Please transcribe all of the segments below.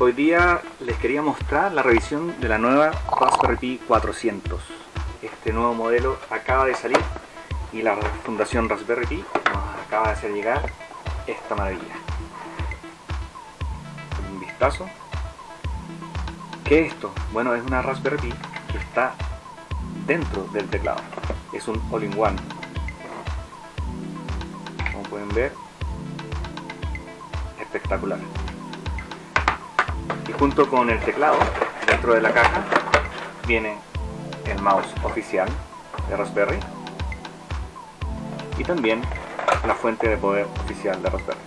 Hoy día les quería mostrar la revisión de la nueva Raspberry Pi 400. Este nuevo modelo acaba de salir y la Fundación Raspberry Pi nos acaba de hacer llegar esta maravilla. Un vistazo. ¿Qué es esto? Bueno, es una Raspberry Pi que está dentro del teclado. Es un all-in-one. Como pueden ver, espectacular y junto con el teclado dentro de la caja viene el mouse oficial de Raspberry y también la fuente de poder oficial de Raspberry.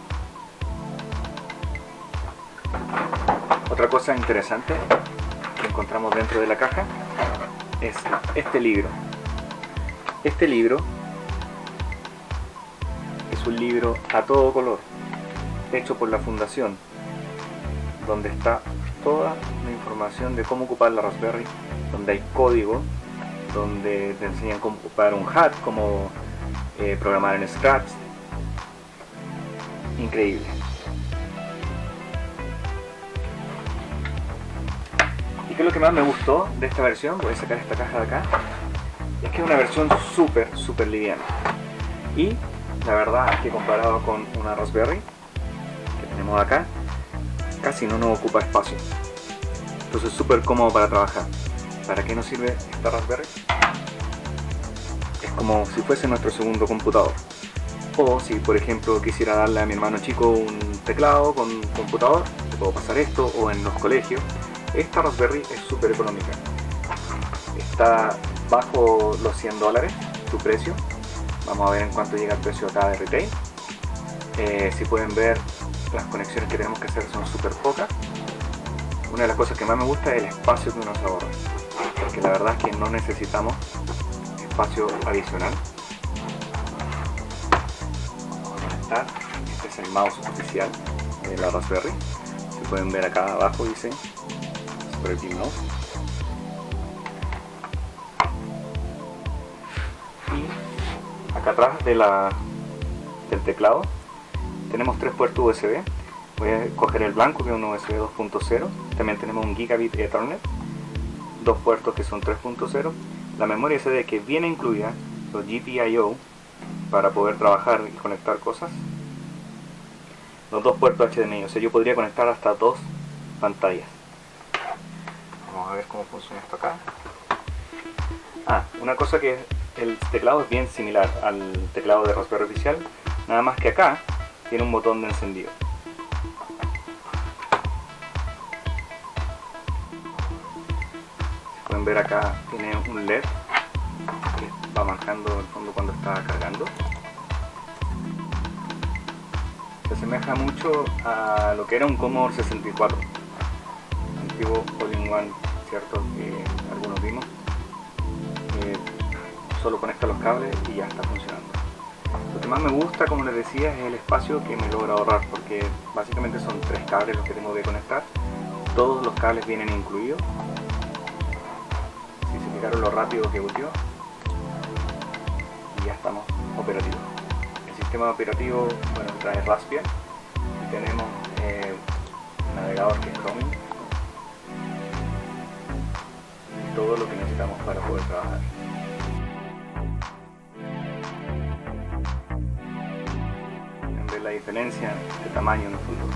Otra cosa interesante que encontramos dentro de la caja es este libro. Este libro es un libro a todo color hecho por la fundación donde está toda la información de cómo ocupar la Raspberry, donde hay código, donde te enseñan cómo ocupar un hat, cómo eh, programar en Scratch. Increíble. ¿Y qué es lo que más me gustó de esta versión? Voy a sacar esta caja de acá. Es que es una versión súper, súper liviana. Y la verdad que comparado con una Raspberry que tenemos acá, casi no nos ocupa espacio. Entonces es súper cómodo para trabajar. ¿Para qué nos sirve esta Raspberry? Es como si fuese nuestro segundo computador. O si por ejemplo quisiera darle a mi hermano chico un teclado con computador, le puedo pasar esto, o en los colegios. Esta Raspberry es súper económica. Está bajo los 100 dólares su precio. Vamos a ver en cuánto llega el precio acá de retail. Eh, si pueden ver las conexiones que tenemos que hacer son súper pocas. Una de las cosas que más me gusta es el espacio que uno se ahorra, porque la verdad es que no necesitamos espacio adicional. Este es el mouse oficial de la Raspberry. Si pueden ver acá abajo dice Raspberry Mouse. Y acá atrás de la, del teclado tenemos tres puertos USB. Voy a coger el blanco que es un USB 2.0. También tenemos un Gigabit Ethernet. Dos puertos que son 3.0. La memoria SD que viene incluida, los GPIO, para poder trabajar y conectar cosas. Los dos puertos HDMI, o sea, yo podría conectar hasta dos pantallas. Vamos a ver cómo funciona esto acá. Ah, una cosa que el teclado es bien similar al teclado de Raspberry oficial, nada más que acá tiene un botón de encendido. pueden ver acá tiene un LED que va marcando el fondo cuando está cargando. Se asemeja mucho a lo que era un Commodore 64, antiguo all-in-one, ¿cierto? Que algunos vimos. Eh, solo conecta los cables y ya está funcionando. Me gusta, como les decía, es el espacio que me logra ahorrar, porque básicamente son tres cables los que tengo que conectar. Todos los cables vienen incluidos. Si se fijaron lo rápido que volvió. Y ya estamos operativos. El sistema operativo, bueno, trae Raspbian. Y tenemos eh, navegador que es Chrome. Y todo lo que necesitamos para poder trabajar. Diferencia de tamaño en el futuro.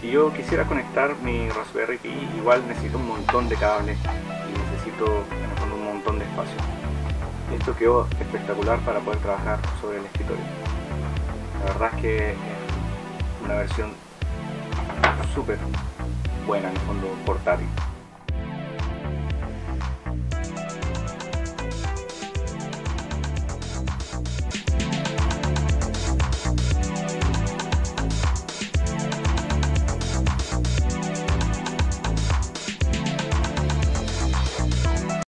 Si yo quisiera conectar mi Raspberry Pi, igual necesito un montón de cables y necesito en un montón de espacio. Esto quedó espectacular para poder trabajar sobre el escritorio. La verdad es que una versión súper buena en el fondo portátil.